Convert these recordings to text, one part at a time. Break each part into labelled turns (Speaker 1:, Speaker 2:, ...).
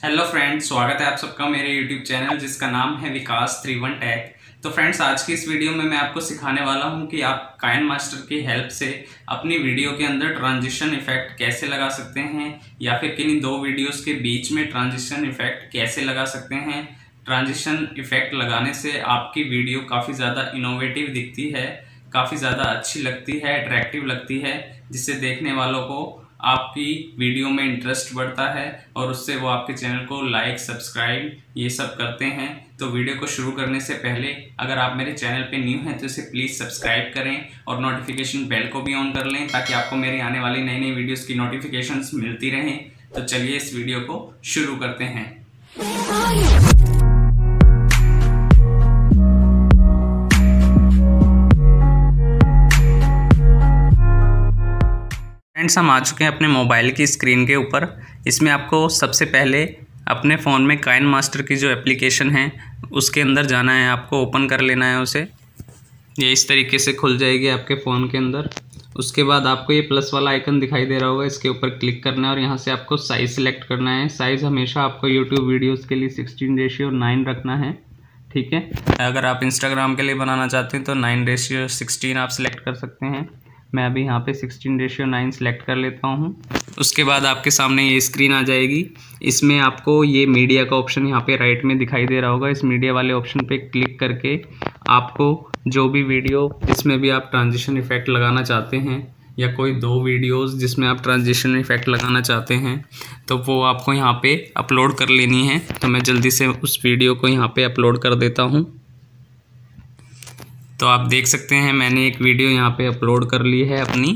Speaker 1: Hello friends स्वागत है आप सबका मेरे यूट्यूब चैनल जिसका नाम है विकास थ्री वन टैक तो फ्रेंड्स आज की इस वीडियो में मैं आपको सिखाने वाला हूँ कि आप काइन मास्टर की हेल्प से अपनी वीडियो के अंदर ट्रांजिशन इफ़ेक्ट कैसे लगा सकते हैं या फिर किन्हीं दो वीडियोस के बीच में ट्रांजिशन इफ़ेक्ट कैसे लगा सकते हैं। ट्रांजिशन इफ़ेक्ट लगाने से आपकी वीडियो काफ़ी ज़्यादा इनोवेटिव दिखती है, काफ़ी ज़्यादा अच्छी लगती है अट्रैक्टिव लगती है, जिससे देखने वालों को आपकी वीडियो में इंटरेस्ट बढ़ता है और उससे वो आपके चैनल को लाइक सब्सक्राइब ये सब करते हैं तो वीडियो को शुरू करने से पहले अगर आप मेरे चैनल पे न्यू हैं तो इसे प्लीज़ सब्सक्राइब करें और नोटिफिकेशन बेल को भी ऑन कर लें ताकि आपको मेरी आने वाली नई नई वीडियोज़ की नोटिफिकेशन मिलती रहें। तो चलिए इस वीडियो को शुरू करते हैं। फ्रेंड्स हम आ चुके हैं अपने मोबाइल की स्क्रीन के ऊपर। इसमें आपको सबसे पहले अपने फ़ोन में काइन मास्टर की जो एप्लीकेशन है, उसके अंदर जाना है। आपको ओपन कर लेना है उसे। ये इस तरीके से खुल जाएगी आपके फ़ोन के अंदर। उसके बाद आपको ये प्लस वाला आइकन दिखाई दे रहा होगा। इसके ऊपर क्लिक करना है और यहाँ से आपको साइज़ सेलेक्ट करना है। साइज़ हमेशा आपको यूट्यूब वीडियोज़ के लिए सिक्सटीन रेशियो नाइन रखना है। ठीक है? अगर आप इंस्टाग्राम के लिए बनाना चाहते हैं तो नाइन रेशियो सिक्सटीन आप सिलेक्ट कर सकते हैं। मैं अभी यहाँ पे सिक्सटीन रेशियो नाइन सेलेक्ट कर लेता हूँ। उसके बाद आपके सामने ये स्क्रीन आ जाएगी। इसमें आपको ये मीडिया का ऑप्शन यहाँ पे राइट में दिखाई दे रहा होगा। इस मीडिया वाले ऑप्शन पे क्लिक करके आपको जो भी वीडियो जिसमें भी आप ट्रांजिशन इफ़ेक्ट लगाना चाहते हैं, या कोई दो वीडियोस जिसमें आप ट्रांजिशन इफ़ेक्ट लगाना चाहते हैं तो वो आपको यहाँ पे अपलोड कर लेनी है। तो मैं जल्दी से उस वीडियो को यहाँ पे अपलोड कर देता हूँ। तो आप देख सकते हैं, मैंने एक वीडियो यहाँ पे अपलोड कर ली है अपनी,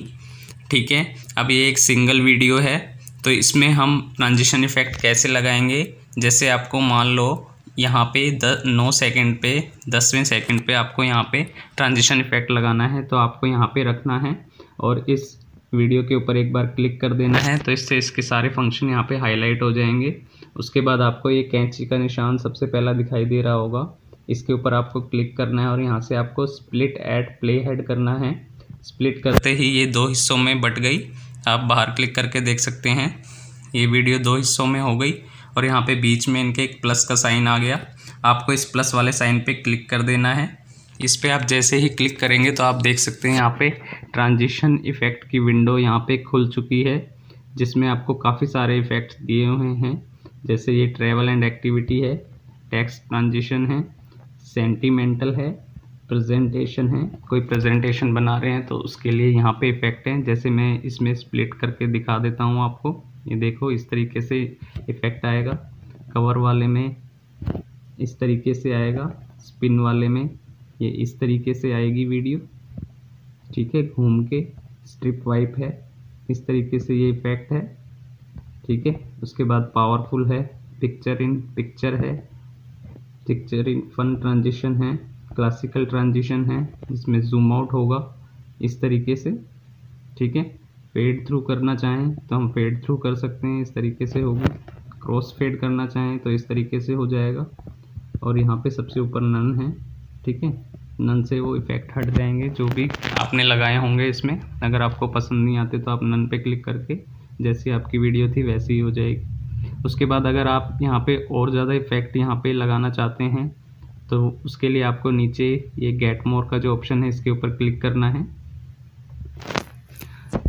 Speaker 1: ठीक है? अब ये एक सिंगल वीडियो है तो इसमें हम ट्रांजिशन इफ़ेक्ट कैसे लगाएँगे? जैसे आपको मान लो, यहाँ पे द, नौ सेकेंड पे, दसवें सेकेंड पे आपको यहाँ पे ट्रांजिशन इफ़ेक्ट लगाना है तो आपको यहाँ पे रखना है और इस वीडियो के ऊपर एक बार क्लिक कर देना है तो इससे इसके सारे फ़ंक्शन यहाँ पे हाईलाइट हो जाएँगे। उसके बाद आपको ये कैंची का निशान सबसे पहला दिखाई दे रहा होगा। इसके ऊपर आपको क्लिक करना है और यहाँ से आपको स्प्लिट एट प्ले हेड करना है। स्प्लिट करते ही ये दो हिस्सों में बट गई। आप बाहर क्लिक करके देख सकते हैं। ये वीडियो दो हिस्सों में हो गई और यहाँ पे बीच में इनके एक प्लस का साइन आ गया। आपको इस प्लस वाले साइन पे क्लिक कर देना है। इस पर आप जैसे ही क्लिक करेंगे तो आप देख सकते हैं यहाँ पे ट्रांजिशन इफ़ेक्ट की विंडो यहाँ पे खुल चुकी है, जिसमें आपको काफ़ी सारे इफ़ेक्ट्स दिए हुए हैं। जैसे ये ट्रैवल एंड एक्टिविटी है टैक्स ट्रांजिशन है सेंटिमेंटल है प्रेजेंटेशन है। कोई प्रेजेंटेशन बना रहे हैं तो उसके लिए यहाँ पे इफ़ेक्ट हैं। जैसे मैं इसमें स्प्लिट करके दिखा देता हूँ आपको। ये देखो, इस तरीके से इफ़ेक्ट आएगा। कवर वाले में इस तरीके से आएगा। स्पिन वाले में ये इस तरीके से आएगी वीडियो ठीक है, घूम के स्ट्रिप वाइप है। इस तरीके से ये इफ़ेक्ट है। ठीक है, उसके बाद पावरफुल है। पिक्चर इन पिक्चर है। पिक्चर इन फन ट्रांजिशन है क्लासिकल ट्रांजिशन है, इसमें जूम आउट होगा, इस तरीके से, ठीक है? फेड थ्रू करना चाहें तो हम फेड थ्रू कर सकते हैं, इस तरीके से होगा। क्रॉस फेड करना चाहें तो इस तरीके से हो जाएगा। और यहाँ पे सबसे ऊपर नन है, ठीक है? नन से वो इफ़ेक्ट हट जाएँगे, जो भी आपने लगाए होंगे इसमें। अगर आपको पसंद नहीं आते तो आप नन पे क्लिक करके, जैसी आपकी वीडियो थी वैसी ही हो जाएगी। उसके बाद अगर आप यहाँ पे और ज़्यादा इफ़ेक्ट यहाँ पे लगाना चाहते हैं तो उसके लिए आपको नीचे ये गेट मोर का जो ऑप्शन है, इसके ऊपर क्लिक करना है।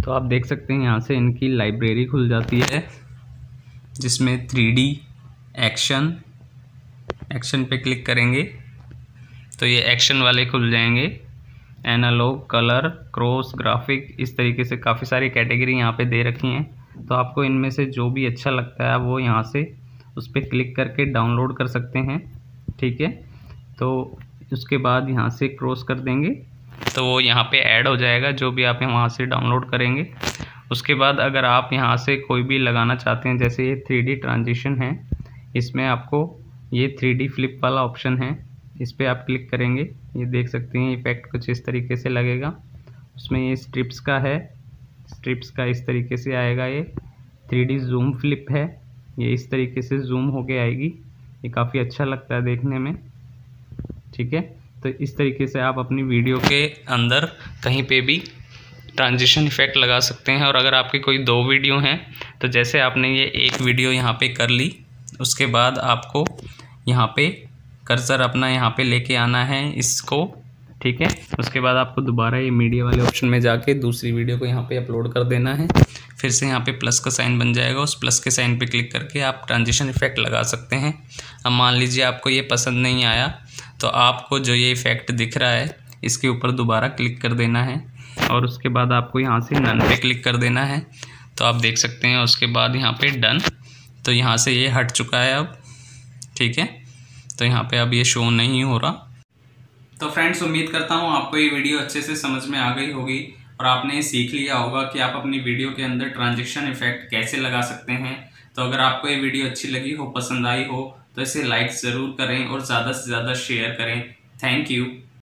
Speaker 1: तो आप देख सकते हैं यहाँ से इनकी लाइब्रेरी खुल जाती है, जिसमें थ्री डी एक्शन एक्शन पे क्लिक करेंगे तो ये एक्शन वाले खुल जाएँगे। एनालॉग कलर क्रॉस ग्राफिक इस तरीके से काफ़ी सारी कैटेगरी यहाँ पे दे रखी हैं। तो आपको इनमें से जो भी अच्छा लगता है वो यहाँ से उस पर क्लिक करके डाउनलोड कर सकते हैं, ठीक है? तो उसके बाद यहाँ से क्रॉस कर देंगे तो वो यहाँ पे ऐड हो जाएगा, जो भी आप वहाँ से डाउनलोड करेंगे। उसके बाद अगर आप यहाँ से कोई भी लगाना चाहते हैं, जैसे ये थ्री डी ट्रांजिशन है, इसमें आपको ये थ्री डी फ्लिप वाला ऑप्शन है, इस पर आप क्लिक करेंगे। ये देख सकते हैं इफ़ेक्ट कुछ इस तरीके से लगेगा। उसमें ये स्ट्रिप्स का है स्ट्रिप्स का इस तरीके से आएगा ये। थ्री जूम फ्लिप है। ये इस तरीके से जूम होके आएगी। ये काफ़ी अच्छा लगता है देखने में। ठीक है? तो इस तरीके से आप अपनी वीडियो के अंदर कहीं पे भी ट्रांजिशन इफ़ेक्ट लगा सकते हैं। और अगर आपकी कोई दो वीडियो हैं तो जैसे आपने ये एक वीडियो यहाँ पे कर ली, उसके बाद आपको यहाँ पे कर्सर अपना यहाँ पे लेके आना है। इसको ठीक है? उसके बाद आपको दोबारा ये मीडिया वाले ऑप्शन में जाके दूसरी वीडियो को यहाँ पे अपलोड कर देना है। फिर से यहाँ पे प्लस का साइन बन जाएगा। उस प्लस के साइन पे क्लिक करके आप ट्रांजिशन इफ़ेक्ट लगा सकते हैं। अब मान लीजिए आपको ये पसंद नहीं आया तो आपको जो ये इफ़ेक्ट दिख रहा है, इसके ऊपर दोबारा क्लिक कर देना है। और उसके बाद आपको यहाँ से नन पे क्लिक कर देना है। तो आप देख सकते हैं, उसके बाद यहाँ पे डन तो यहाँ से ये हट चुका है अब, ठीक है? तो यहाँ पे अब ये शो नहीं हो रहा। तो फ्रेंड्स उम्मीद करता हूँ आपको ये वीडियो अच्छे से समझ में आ गई होगी और आपने सीख लिया होगा कि आप अपनी वीडियो के अंदर ट्रांजेक्शन इफ़ेक्ट कैसे लगा सकते हैं। तो अगर आपको ये वीडियो अच्छी लगी हो, पसंद आई हो तो इसे लाइक ज़रूर करें और ज़्यादा से ज़्यादा शेयर करें। Thank you